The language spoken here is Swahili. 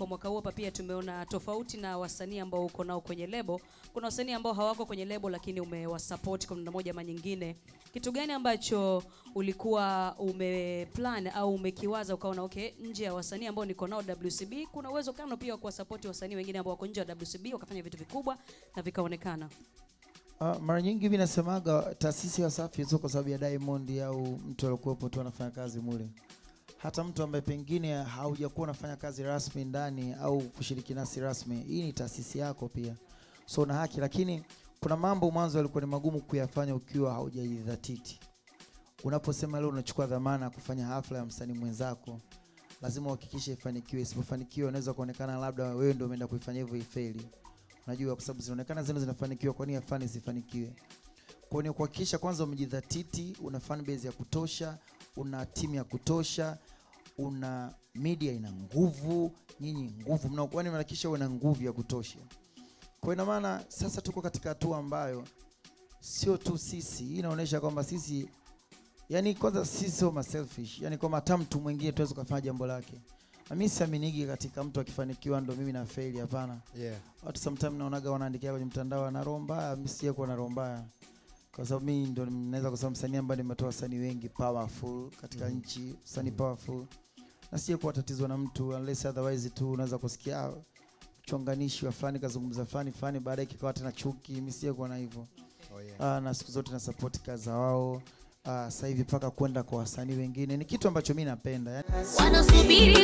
kwa mwaka huu hapa pia tumeona tofauti na wasanii ambao uko nao kwenye lebo. Kuna wasanii ambao hawako kwenye lebo lakini umewasupport kwa namna moja ama nyingine. Kitu gani ambacho ulikuwa umeplan au umekiwaza ukaona okay, nje ya wasanii ambao niko nao WCB kuna uwezo kano pia kwa support wasanii wengine ambao wako nje ya WCB wakafanya vitu vikubwa na vikaonekana. Uh, mara nyingi mimi nasemaga taasisi ya Wasafi sio kwa sababu ya Diamond au mtu aliyekuwepo tu anafanya kazi mule. Hata mtu ambaye pengine haujakuwa unafanya kazi rasmi ndani au kushiriki nasi rasmi, hii ni taasisi yako pia, so una haki, lakini kuna mambo mwanzo yalikuwa ni magumu kuyafanya ukiwa haujajidhatiti. Unaposema leo unachukua dhamana ya kufanya hafla ya msanii mwenzako, lazima uhakikishe ifanikiwe. Isipofanikiwa unaweza kuonekana labda wewe ndio umeenda kuifanya hivyo ifeli unajua kwa sababu zinaonekana zile zinafanikiwa, kwa nini afani fani zifanikiwe? Kwa ni kuhakikisha kwanza umejidhatiti, una fan base ya kutosha, una timu ya kutosha, una media ina nguvu, nyinyi nguvu mnao, ni mnahakikisha una nguvu ya kutosha. Kwa ina maana sasa tuko katika hatua ambayo sio tu sisi, hii inaonyesha kwamba sisi yani, kwanza sisi sio ma selfish, yani kwamba hata mtu mwingine tunaweza kufanya jambo lake. Na mimi siaminiki katika mtu akifanikiwa ndo mimi na faili, hapana. Yeah. Watu sometimes naonaga wanaandikia kwenye mtandao ana roho mbaya, mimi sijakuwa na roho mbaya. Kwa sababu mi ndo naweza kusema msanii ambaye nimetoa wasanii wengi powerful katika mm. nchi, wasanii powerful. Na sije kuwa tatizo na mtu unless otherwise tu unaweza kusikia ah, chonganishi wa fulani kazungumza fulani fulani baadaye kikawa tena chuki, mimi sije kuwa na hivyo. Oh, yeah. Ah, na siku zote na support kazi za wao. Ah, sasa hivi mpaka kwenda kwa wasanii wengine ni kitu ambacho mi napenda. Yani, wanasubiri